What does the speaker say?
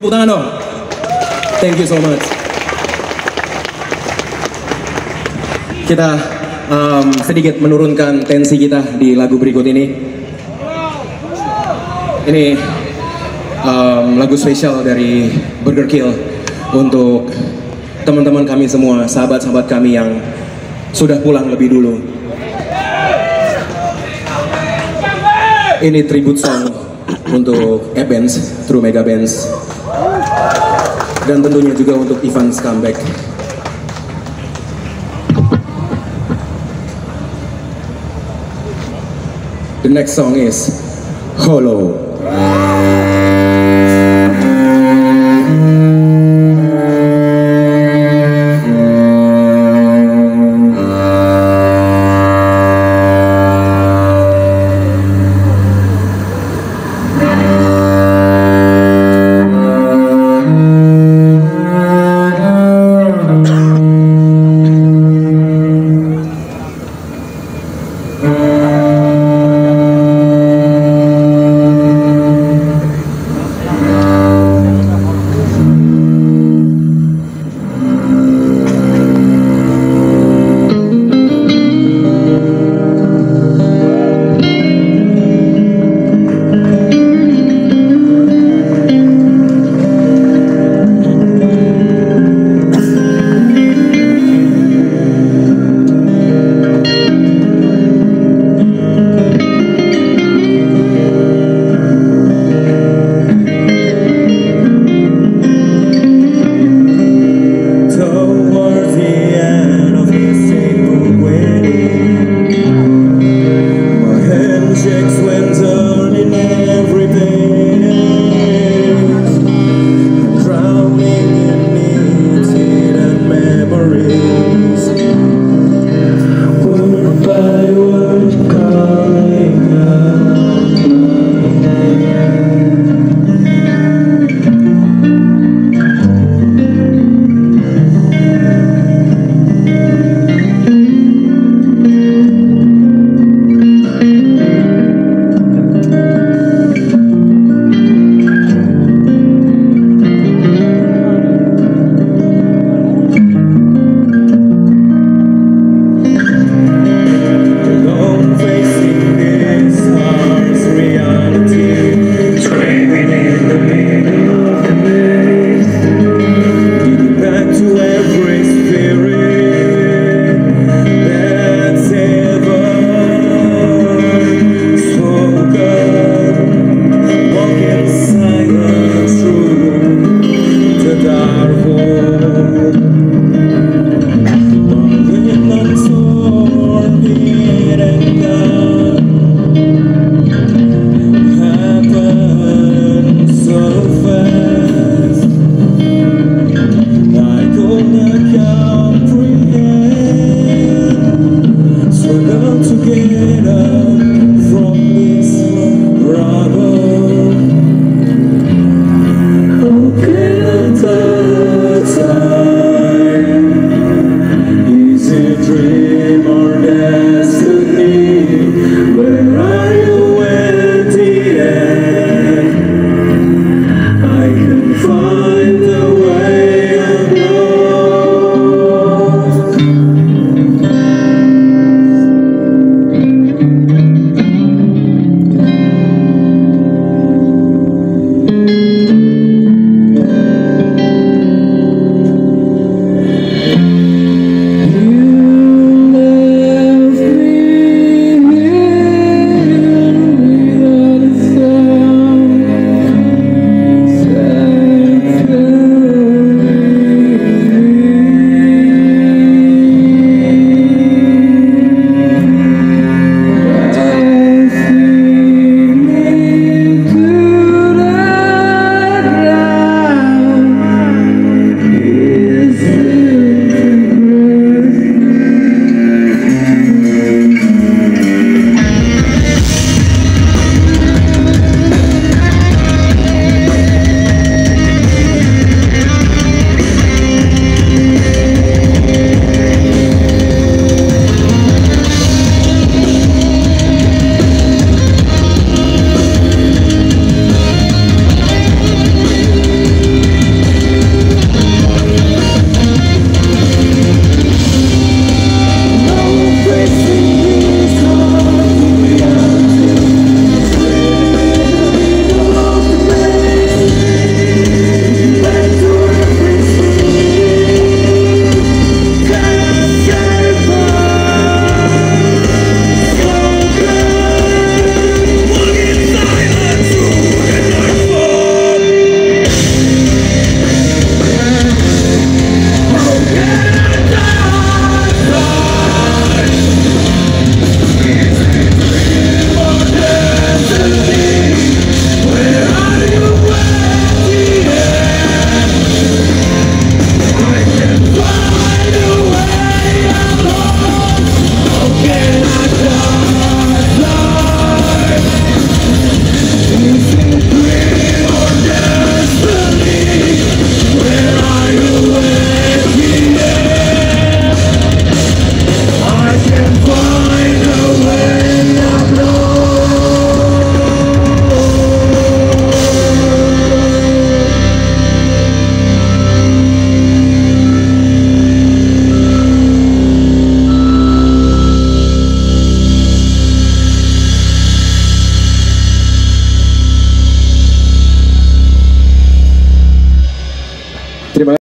Tepuk tangan dong. Thank you so much. Kita um, sedikit menurunkan tensi kita di lagu berikut ini. Ini um, lagu spesial dari Burger Kill untuk teman-teman kami semua, sahabat-sahabat kami yang sudah pulang lebih dulu. Ini tribute song untuk E-Bands, True Mega Bands. Dan tentunya juga untuk Ivan's Comeback. The next song is Hollow. Mm-hmm.